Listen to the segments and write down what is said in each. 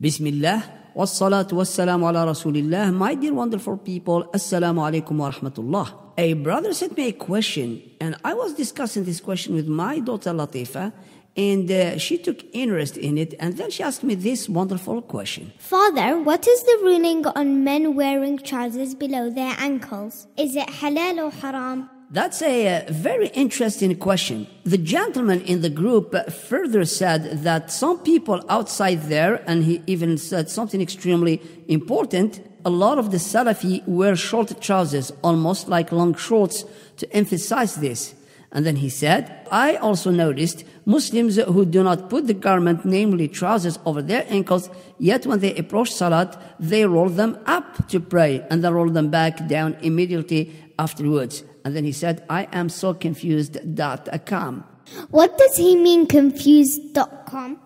Bismillah, wassalatu wassalamu ala rasulillah. My dear wonderful people, assalamu alaikum wa rahmatullah. A brother sent me a question, and I was discussing this question with my daughter Latifa, and uh, she took interest in it, and then she asked me this wonderful question. Father, what is the ruling on men wearing trousers below their ankles? Is it halal or haram? That's a, uh, very interesting question. The gentleman in the group further said that some people outside there, and he even said something extremely important, a lot of the Salafi wear short trousers, almost like long shorts, to emphasize this. And then he said, I also noticed Muslims who do not put the garment, namely trousers, over their ankles, yet when they approach Salat, they roll them up to pray and then roll them back down immediately afterwards. And then he said, I am so confused that I. What does he mean confused.com?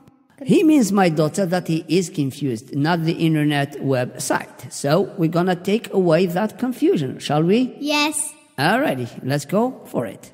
He means, my daughter, that he is confused, not the internet website. So we're gonna take away that confusion, shall we? Yes. Alrighty, let's go for it.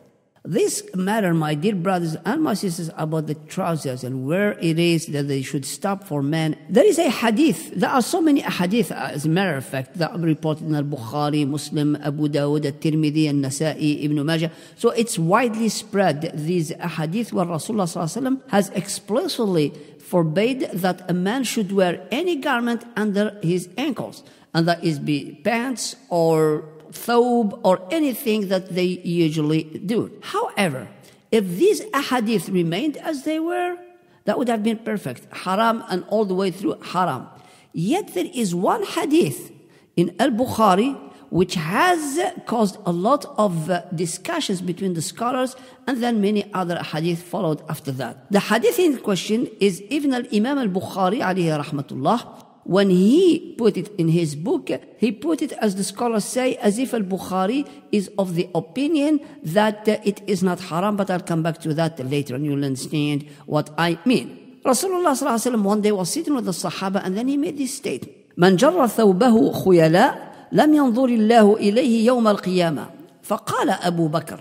This matter, my dear brothers and my sisters, about the trousers and where it is that they should stop for men. There is a hadith. There are so many hadith, as a matter of fact, that are reported in Al-Bukhari, Muslim, Abu Dawud, Al-Tirmidhi, Al-Nasa'i, Ibn Majah. So it's widely spread, these hadith where Rasulullah has explicitly forbade that a man should wear any garment under his ankles. And that is be pants or thobe or anything that they usually do. However, if these ahadith remained as they were, that would have been perfect. Haram and all the way through haram. Yet there is one hadith in Al-Bukhari which has caused a lot of uh, discussions between the scholars and then many other hadith followed after that. The hadith in question is even Al-Imam Al-Bukhari alayhi rahmatullah when he put it in his book, he put it, as the scholars say, as if al-Bukhari is of the opinion that uh, it is not haram, but I'll come back to that later and you'll understand what I mean. Rasulullah one day was sitting with the Sahaba and then he made this statement. من جر ثوبه خيلاء لم ينظر الله إليه يوم القيامة فقال أبو بكر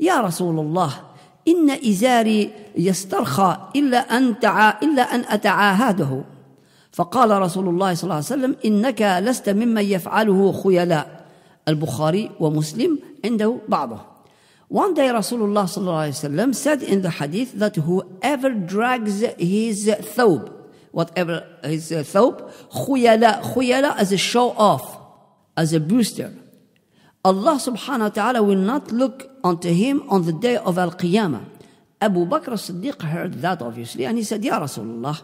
يا رسول الله إن إزاري يسترخى إلا أن, تعا إلا أن أتعاهده فقال رسول الله صلى الله عليه وسلم إنك لست ممن يفعله خيلاء البخاري ومسلم عنده بعضه One day Rasulullah صلى الله عليه وسلم said in the hadith that whoever drags his thobe, whatever his thobe, khuyala, khuyala as a show off, as a booster. Allah subhanahu wa ta'ala will not look unto him on the day of Al-Qiyamah. Abu Bakr as-Siddiq heard that obviously and he said, Ya Rasulullah,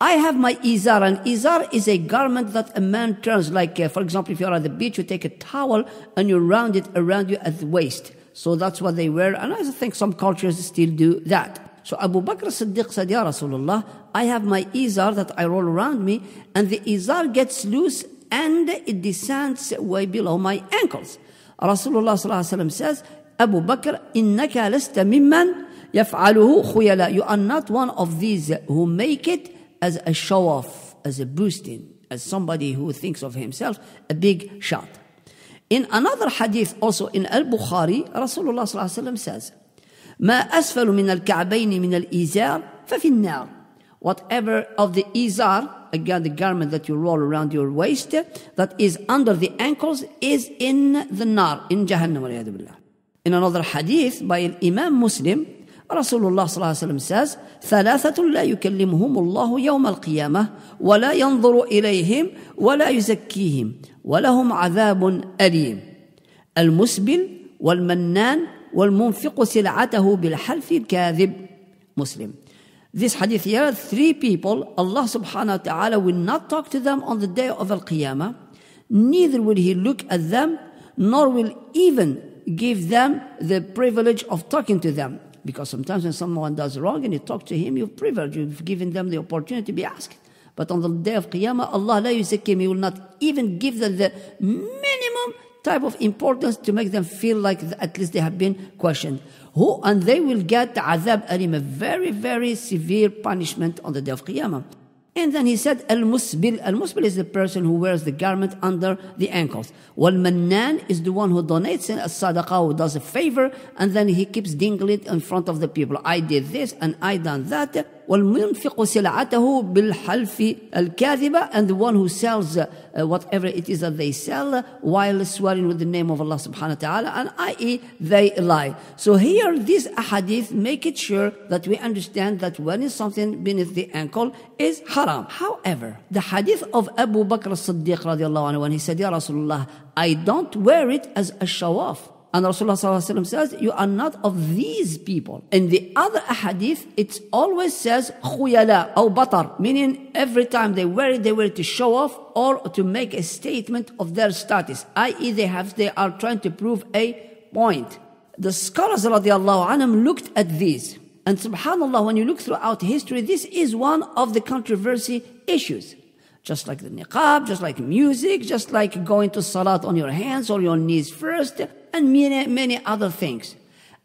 I have my izar, and izar is a garment that a man turns. Like, uh, for example, if you're at the beach, you take a towel and you round it around you at the waist. So that's what they wear, and I think some cultures still do that. So Abu Bakr Siddiq said, Ya Rasulullah, I have my izar that I roll around me, and the izar gets loose and it descends way below my ankles. Rasulullah says, Abu Bakr, innaka lasta mimman yaf'aluhu khuyala. You are not one of these who make it as a show off, as a boosting, as somebody who thinks of himself a big shot. In another hadith, also in Al Bukhari, Rasulullah says, ما أسفل من الكعبين من الإزار ففي النار. Whatever of the izar, again the garment that you roll around your waist, that is under the ankles is in the nar, in Jahannam. In another hadith by Imam Muslim, رسول الله صلى الله عليه وسلم says ثلاثة لا يكلمهم الله يوم القيامة ولا ينظر إليهم ولا يزكيهم ولهم عذاب أليم المسبل والمنان والمنفق سلعته بالحلف الكاذب مسلم This hadith here, three people, Allah subhanahu wa ta'ala will not talk to them on the day of Al-Qiyamah, neither will He look at them, nor will even give them the privilege of talking to them. Because sometimes when someone does wrong and you talk to him, you've privileged, you've given them the opportunity to be asked. But on the day of Qiyamah, Allah la He will not even give them the minimum type of importance to make them feel like at least they have been questioned. Who, and they will get the azab alim, a very, very severe punishment on the day of Qiyamah. And then he said, Al-Musbil. Al-Musbil is the person who wears the garment under the ankles. Wal-Mannan is the one who donates a sadaqah, who does a favor, and then he keeps dingling it in front of the people. I did this and I done that. والمنفق سلعته بالحلف الكاذبة and the one who sells uh, whatever it is that they sell while swearing with the name of Allah subhanahu wa ta'ala and i.e. they lie. So here these ahadith make it sure that we understand that wearing something beneath the ankle is haram. However, the hadith of Abu Bakr as-Siddiq radiallahu anhu when he said, Ya Rasulullah, I don't wear it as a show off. And Rasulullah says, You are not of these people. In the other hadith, it always says khuyala or batar, meaning every time they wear it, they wear it to show off or to make a statement of their status, i.e., they have they are trying to prove a point. The scholars radiallahu anhum looked at these. And subhanAllah, when you look throughout history, this is one of the controversy issues. Just like the niqab, just like music, just like going to salat on your hands or your knees first, and many, many other things.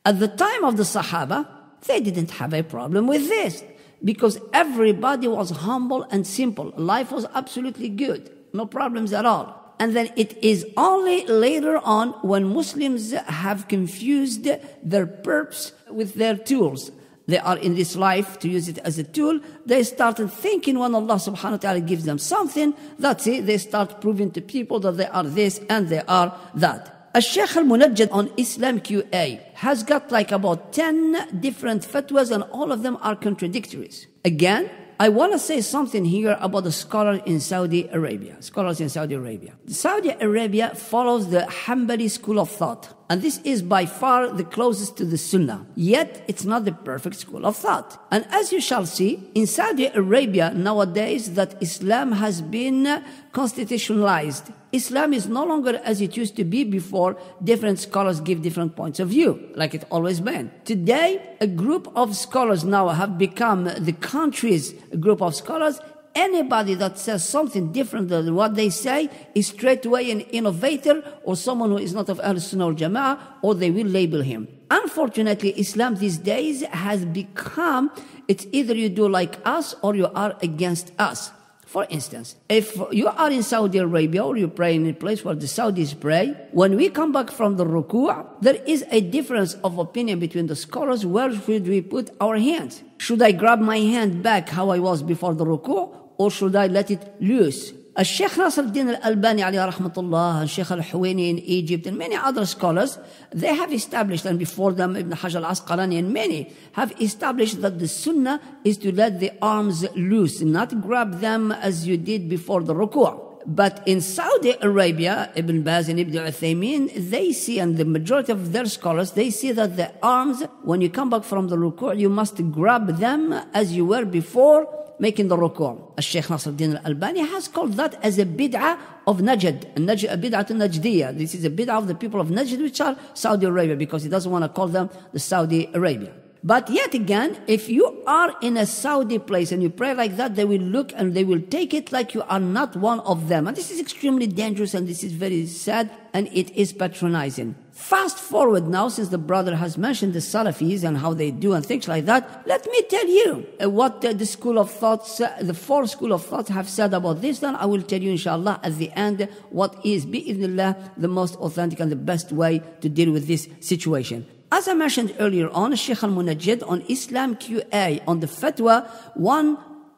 At the time of the Sahaba, they didn't have a problem with this because everybody was humble and simple. Life was absolutely good. No problems at all. And then it is only later on when Muslims have confused their purpose with their tools. They are in this life to use it as a tool. They started thinking when Allah subhanahu wa ta'ala gives them something, that's it. They start proving to people that they are this and they are that. A sheikh al-Munajjid on Islam QA has got like about 10 different fatwas and all of them are contradictories. Again, I want to say something here about the scholars in Saudi Arabia. Scholars in Saudi Arabia. Saudi Arabia follows the Hanbali school of thought. And this is by far the closest to the Sunnah. Yet, it's not the perfect school of thought. And as you shall see, in Saudi Arabia nowadays that Islam has been constitutionalized Islam is no longer as it used to be before. Different scholars give different points of view, like it always been. Today, a group of scholars now have become the country's group of scholars anybody that says something different than what they say is straight away an innovator or someone who is not of Al Sunnah or Jama'ah, or they will label him. Unfortunately, Islam these days has become, it's either you do like us or you are against us. For instance, if you are in Saudi Arabia or you pray in a place where the Saudis pray, when we come back from the ruku', there is a difference of opinion between the scholars. Where should we put our hands? Should I grab my hand back how I was before the ruku', or should I let it loose? الشيخ ناصر الدين الألباني عليه رحمة الله الشيخ الحويني in Egypt and many other scholars they have established and before them Ibn Hajar al-Asqalani and many have established that the sunnah is to let the arms loose not grab them as you did before the ruku' but in Saudi Arabia, Ibn Baz and Ibn Uthaymeen, they see, and the majority of their scholars, they see that the arms, when you come back from the ruku', you must grab them as you were before making the ruku'. Sheikh Nasruddin al-Albani has called that as a bid'ah of Najd, a bid'ah to Najdiyah. This is a bid'ah of the people of Najd, which are Saudi Arabia, because he doesn't want to call them the Saudi Arabia. But yet again, if you are in a Saudi place and you pray like that, they will look and they will take it like you are not one of them. And this is extremely dangerous and this is very sad and it is patronizing. Fast forward now, since the brother has mentioned the Salafis and how they do and things like that, let me tell you uh, what the, school of thoughts, uh, the four school of thoughts have said about this. Then I will tell you, inshallah, at the end, what is, bi'idhnillah, the most authentic and the best way to deal with this situation. As I mentioned earlier on, Sheikh al-Munajjid on Islam QA on the fatwa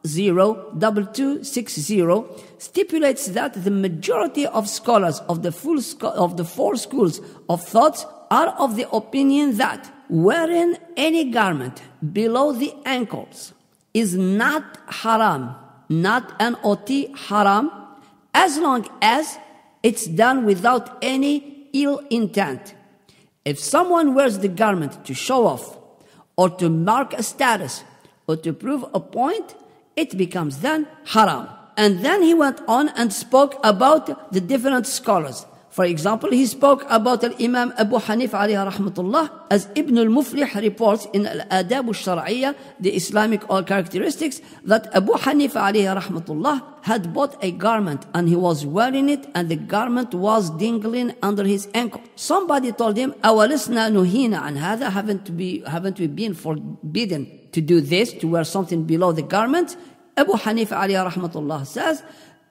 102260 stipulates that the majority of scholars of the full of the four schools of thought are of the opinion that wearing any garment below the ankles is not haram, not an OT haram, as long as it's done without any ill intent. If someone wears the garment to show off, or to mark a status, or to prove a point, it becomes then haram. And then he went on and spoke about the different scholars. For example, he spoke about Imam Abu Hanif alayhi rahmatullah as Ibn al-Muflih reports in Al-Adab al-Shar'iyya, the Islamic all characteristics, that Abu Hanif alayhi rahmatullah had bought a garment and he was wearing it and the garment was dangling under his ankle. Somebody told him, أَوَلِسْنَا نُهِينَ عَنْ هَذَا haven't we, haven't we been forbidden to do this, to wear something below the garment? Abu Hanif alayhi rahmatullah says,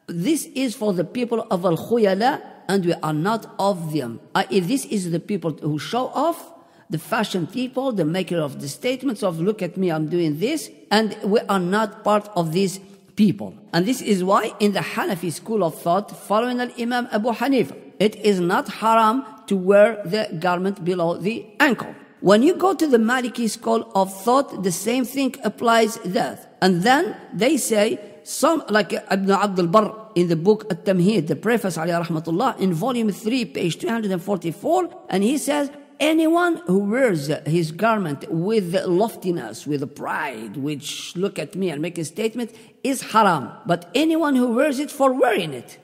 this is for the people of Al-Khuyala and we are not of them. I.e., this is the people who show off the fashion people, the maker of the statements of look at me, I'm doing this, and we are not part of these people. And this is why in the Hanafi school of thought, following al Imam Abu Hanifa, it is not haram to wear the garment below the ankle. When you go to the Maliki school of thought, the same thing applies there. And then they say, some, like Ibn Abdul Barr in the book At-Tamheed, the preface, alayhi rahmatullah, in volume 3, page 244, and he says, anyone who wears his garment with loftiness, with pride, which look at me and make a statement, is haram. But anyone who wears it for wearing it,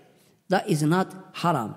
that is not haram.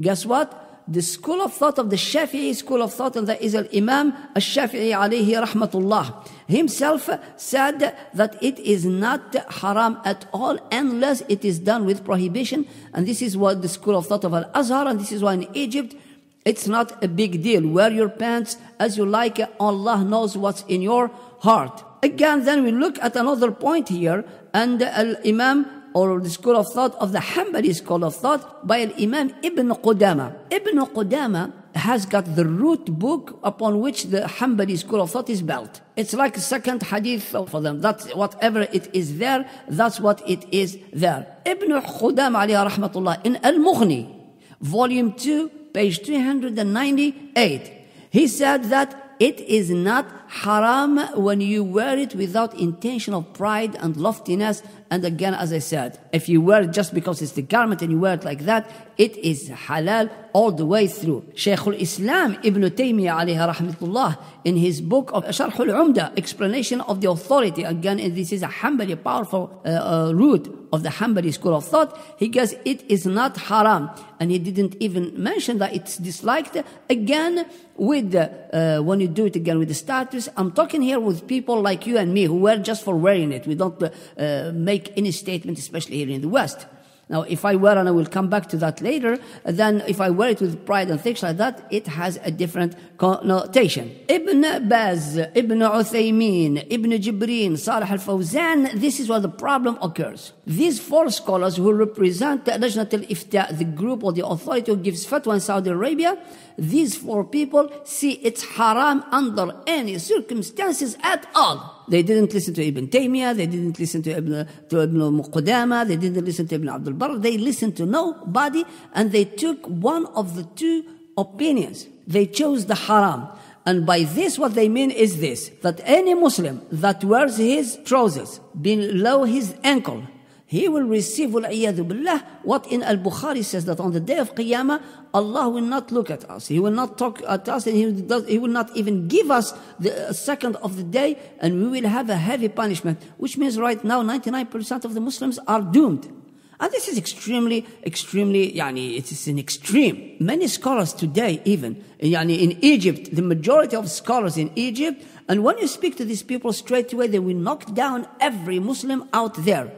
Guess what? The school of thought of the Shafi'i school of thought, and that is Imam Al Shafi'i alayhi rahmatullah, himself said that it is not haram at all unless it is done with prohibition. And this is what the school of thought of Al Azhar, and this is why in Egypt it's not a big deal. Wear your pants as you like. Allah knows what's in your heart. Again, then we look at another point here, and Imam or the school of thought of the Hanbali school of thought by Imam Ibn Qudama. Ibn Qudama has got the root book upon which the Hanbali school of thought is built. It's like a second hadith for them. That's whatever it is there, that's what it is there. Ibn Qudama alayhi rahmatullah in Al-Mughni, volume 2, page 398, he said that it is not haram when you wear it without intention of pride and loftiness. And again, as I said, if you wear it just because it's the garment and you wear it like that, it is halal all the way through. Shaykh al-Islam Ibn Taymiyyah alayhi rahmatullah in his book of Sharh al-Umda, explanation of the authority, again, this is a Hanbali powerful uh, uh, root of the Hanbali school of thought, he goes, it is not haram. And he didn't even mention that it's disliked. Again, with uh, when you do it again with the status, I'm talking here with people like you and me who wear just for wearing it. We don't uh, make any statement, especially here in the West. Now, if I wear, and I will come back to that later, then if I wear it with pride and things like that, it has a different connotation. Ibn Baz, Ibn Uthaymeen, Ibn Jibreen, Salih al-Fawzan, this is where the problem occurs. These four scholars who represent the Lajnat al-Ifta, the group or the authority who gives fatwa in Saudi Arabia, these four people see it's haram under any circumstances at all. They didn't listen to Ibn Taymiyyah, they didn't listen to Ibn, to Ibn Qudama, they didn't listen to Ibn Abdul Barr, they listened to nobody and they took one of the two opinions. They chose the haram. And by this, what they mean is this, that any Muslim that wears his trousers below his ankle he will receive billah, what in Al-Bukhari says that on the day of Qiyamah, Allah will not look at us. He will not talk at us and he, does, he will not even give us the uh, second of the day and we will have a heavy punishment, which means right now 99% of the Muslims are doomed. And this is extremely, extremely, yani, it is an extreme. Many scholars today, even, yani, in Egypt, the majority of scholars in Egypt, and when you speak to these people straight away, they will knock down every Muslim out there.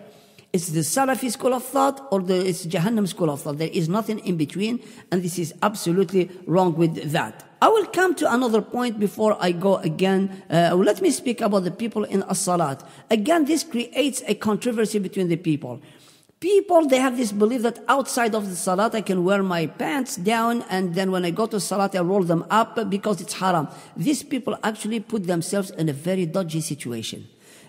It's the Salafi school of thought or the it's Jahannam school of thought. There is nothing in between, and this is absolutely wrong with that. I will come to another point before I go again. Uh, let me speak about the people in as-salat. Again, this creates a controversy between the people. People, they have this belief that outside of the salat, I can wear my pants down and then when I go to salat, I roll them up because it's haram. These people actually put themselves in a very dodgy situation.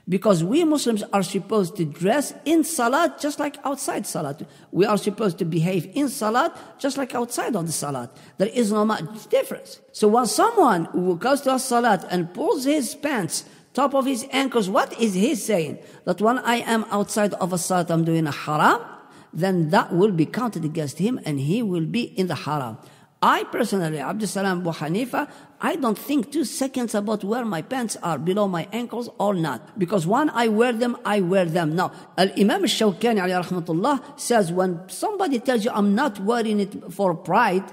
Because we Muslims are supposed to dress in salat just like outside salat. We are supposed to behave in salat just like outside of the salat. There is no much difference. So when someone who goes to a salat and pulls his pants top of his ankles, what is he saying? That when I am outside of a salat, I'm doing a haram? Then that will be counted against him and he will be in the haram. I personally, Abdul Salam Abu Hanifa, I don't think two seconds about where my pants are below my ankles or not. Because when I wear them, I wear them. Now, al-Shawkani rahmatullah says when somebody tells you I'm not wearing it for pride,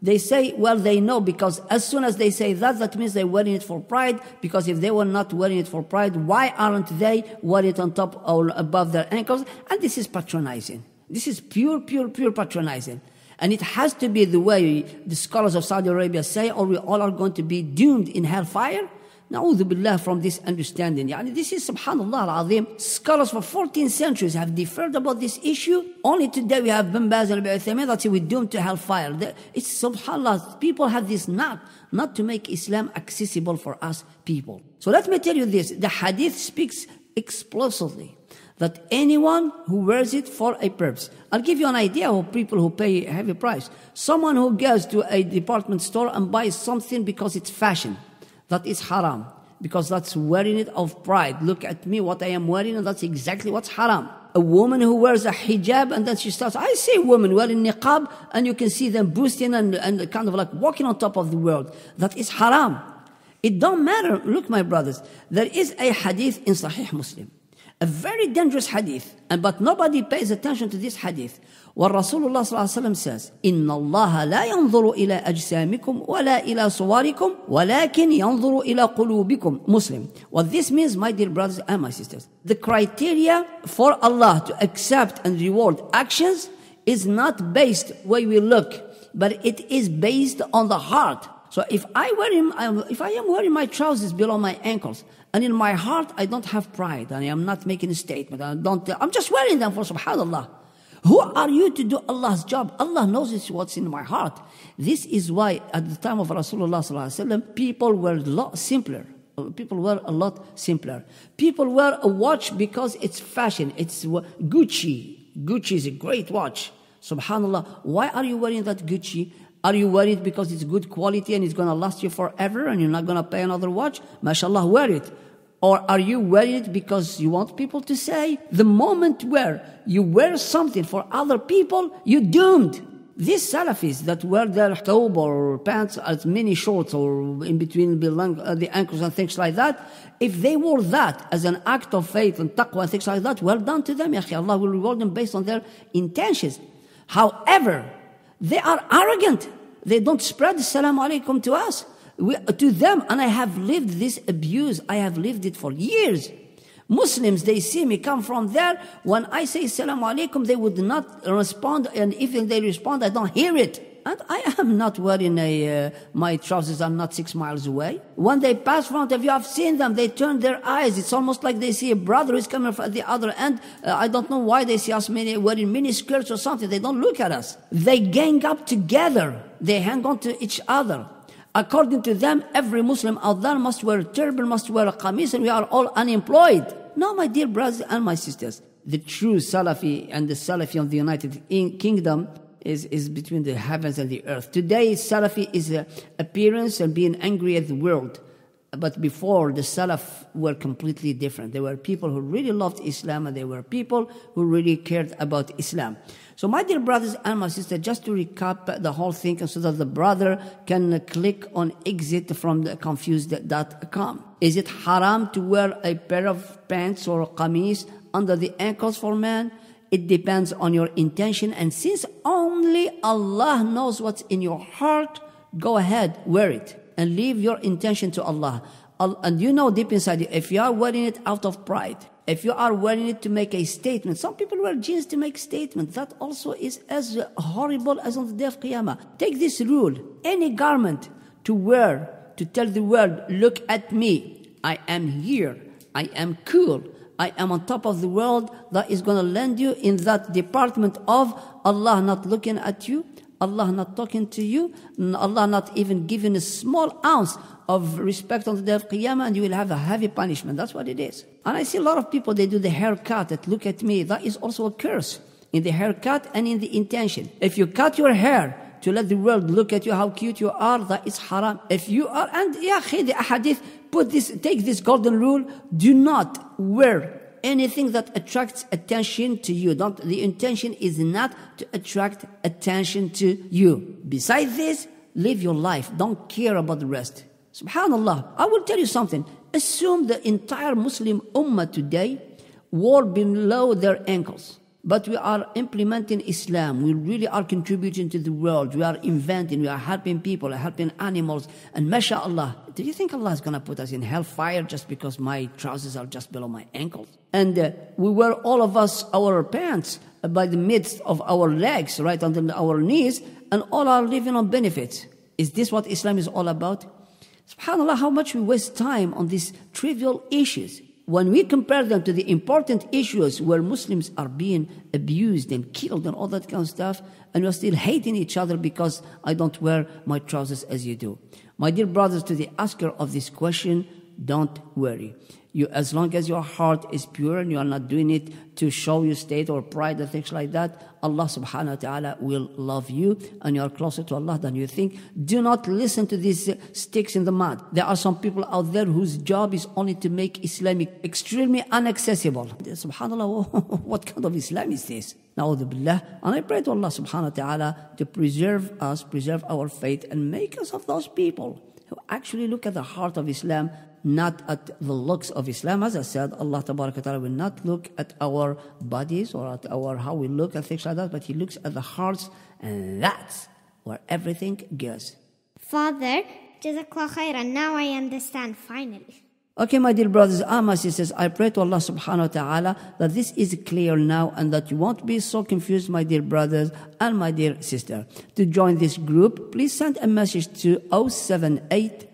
they say, well, they know because as soon as they say that, that means they're wearing it for pride. Because if they were not wearing it for pride, why aren't they wearing it on top or above their ankles? And this is patronizing. This is pure, pure, pure patronizing. And it has to be the way the scholars of Saudi Arabia say, or we all are going to be doomed in hellfire. Na'udhu billah from this understanding. Yani this is subhanallah al-azim. Scholars for 14 centuries have differed about this issue. Only today we have Bin Baz and Uthaymeen that say we're doomed to hellfire. It's subhanallah. People have this knack not to make Islam accessible for us people. So let me tell you this. The hadith speaks explicitly that anyone who wears it for a purpose. I'll give you an idea of people who pay a heavy price. Someone who goes to a department store and buys something because it's fashion that is haram because that's wearing it of pride. Look at me, what I am wearing, and that's exactly what's haram. A woman who wears a hijab and then she starts, I see women wearing niqab and you can see them boosting and, and kind of like walking on top of the world. That is haram. It don't matter. Look, my brothers, there is a hadith in Sahih Muslim a very dangerous hadith, and but nobody pays attention to this hadith. والرسول الله صلى الله عليه وسلم says إن الله لا ينظر إلى أجسامكم ولا إلى صوركم ولكن ينظر إلى قلوبكم Muslim What this means my dear brothers and my sisters The criteria for Allah to accept and reward actions is not based where we look but it is based on the heart so if I wear him, if I am wearing my trousers below my ankles, and in my heart I don't have pride, and I am not making a statement, I don't, I'm just wearing them for Subhanallah. Who are you to do Allah's job? Allah knows what's in my heart. This is why at the time of Rasulullah people were a lot simpler. People were a lot simpler. People wear a watch because it's fashion. It's Gucci. Gucci is a great watch. Subhanallah. Why are you wearing that Gucci? Are you worried because it's good quality and it's going to last you forever and you're not going to pay another watch? MashaAllah, wear it. Or are you worried because you want people to say? The moment where you wear something for other people, you're doomed. These Salafis that wear their thobe or pants as mini shorts or in between uh, the ankles and things like that, if they wore that as an act of faith and taqwa and things like that, well done to them. Allah will reward them based on their intentions. However, they are arrogant. They don't spread salam alaikum to us, we, to them. And I have lived this abuse. I have lived it for years. Muslims, they see me come from there. When I say salam alaikum, they would not respond. And if they respond, I don't hear it. And I am not wearing a, uh, my trousers are not six miles away. When they pass front of you, I've seen them. They turn their eyes. It's almost like they see a brother who's coming from the other end. Uh, I don't know why they see us many, wearing mini skirts or something. They don't look at us. They gang up together. They hang on to each other. According to them, every Muslim out there must wear a turban, must wear a qamis, and we are all unemployed. No, my dear brothers and my sisters. The true Salafi and the Salafi of the United Kingdom is, is between the heavens and the earth. Today, Salafi is a appearance and being angry at the world. But before, the Salaf were completely different. They were people who really loved Islam and they were people who really cared about Islam. So, my dear brothers and my sister, just to recap the whole thing so that the brother can click on exit from the confused.com. Is it haram to wear a pair of pants or qamis under the ankles for men? It depends on your intention. And since only Allah knows what's in your heart, go ahead, wear it and leave your intention to Allah. And you know deep inside you, if you are wearing it out of pride, if you are wearing it to make a statement, some people wear jeans to make statement. That also is as horrible as on the day of Qiyamah. Take this rule. Any garment to wear to tell the world, look at me. I am here. I am cool. I am on top of the world that is going to land you in that department of Allah not looking at you, Allah not talking to you, Allah not even giving a small ounce of respect on the day of Qiyamah, and you will have a heavy punishment. That's what it is. And I see a lot of people, they do the haircut that look at me. That is also a curse in the haircut and in the intention. If you cut your hair to let the world look at you, how cute you are, that is haram. If you are, and yeah, the hadith put this, take this golden rule, do not wear anything that attracts attention to you. Don't, the intention is not to attract attention to you. Besides this, live your life. Don't care about the rest. Subhanallah. I will tell you something. Assume the entire Muslim ummah today wore below their ankles but we are implementing Islam. We really are contributing to the world. We are inventing, we are helping people, helping animals. And mashallah, do you think Allah is going to put us in hellfire just because my trousers are just below my ankles? And uh, we wear all of us our pants by the midst of our legs, right under our knees, and all are living on benefits. Is this what Islam is all about? Subhanallah, how much we waste time on these trivial issues. When we compare them to the important issues where Muslims are being abused and killed and all that kind of stuff, and we're still hating each other because I don't wear my trousers as you do. My dear brothers, to the asker of this question, don't worry. You, as long as your heart is pure and you are not doing it to show your state or pride or things like that, Allah subhanahu wa ta'ala will love you and you are closer to Allah than you think. Do not listen to these sticks in the mud. There are some people out there whose job is only to make Islam extremely inaccessible. Subhanallah, what kind of Islam is this? billah. And I pray to Allah subhanahu wa ta'ala to preserve us, preserve our faith, and make us of those people who actually look at the heart of Islam not at the looks of Islam. As I said, Allah Ta'ala will not look at our bodies or at our how we look and things like that, but He looks at the hearts, and that's where everything goes. Father, Jazakallah khairan. Now I understand finally. Okay, my dear brothers and my sisters, I pray to Allah subhanahu wa ta'ala that this is clear now and that you won't be so confused, my dear brothers and my dear sister. To join this group, please send a message to 078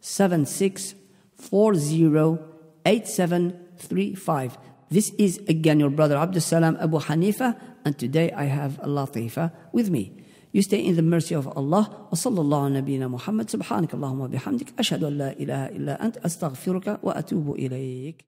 76 408735. This is again your brother Abdul Salam Abu Hanifa, and today I have Latifa with me. You stay in the mercy of Allah. وصلى الله على نبينا محمد سبحانك اللهم وبحمدك أشهد أن لا إله إلا أنت أستغفرك وأتوب إليك